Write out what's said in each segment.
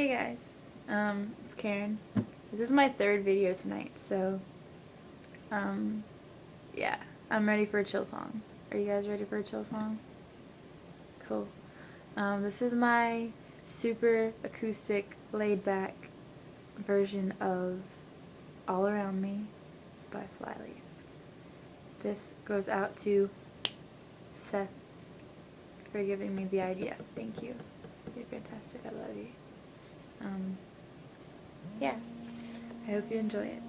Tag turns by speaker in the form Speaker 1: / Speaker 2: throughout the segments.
Speaker 1: Hey guys, um, it's Karen. This is my third video tonight, so, um, yeah, I'm ready for a chill song. Are you guys ready for a chill song? Cool. Um, this is my super acoustic, laid back version of All Around Me by Flyleaf. This goes out to Seth for giving me the idea. Thank you. You're fantastic. I love you. Um, yeah. I hope you enjoy it.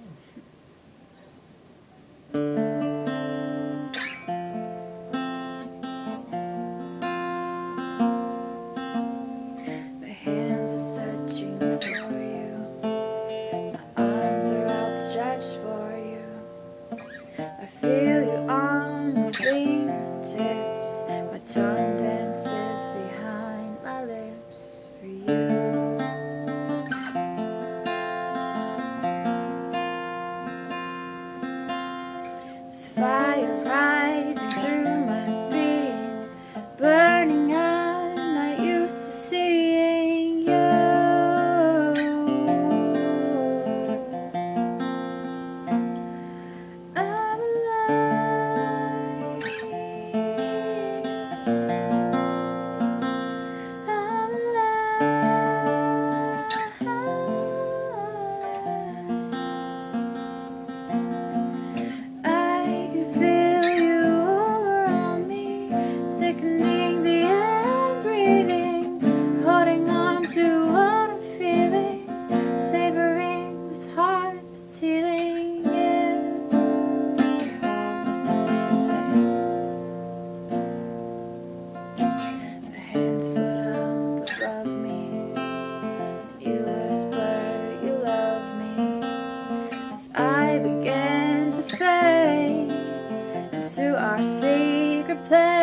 Speaker 1: to our secret place.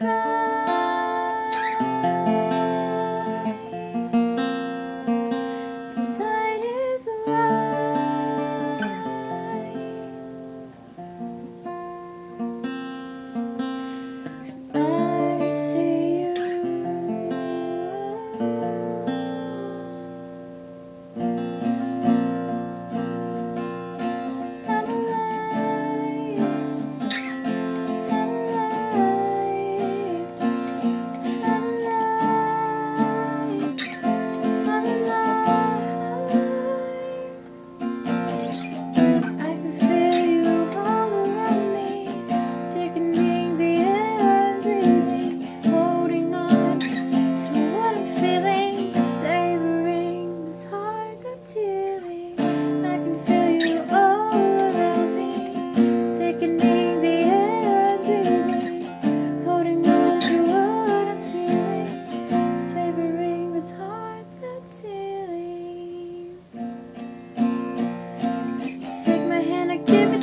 Speaker 1: Thank you. give it